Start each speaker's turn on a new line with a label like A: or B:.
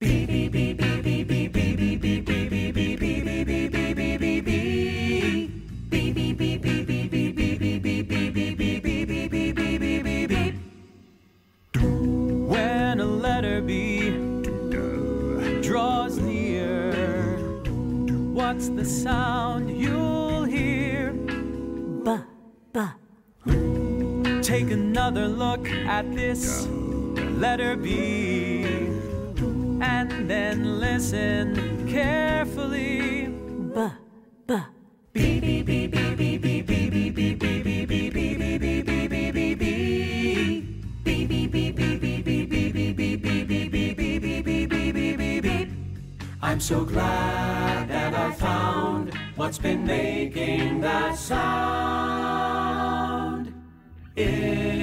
A: When a letter B draws near, what's the sound you'll hear?
B: B, b,
A: Take another look at this letter B and then listen carefully.
B: b, b.
C: I'm so glad that I found what's been making that sound. It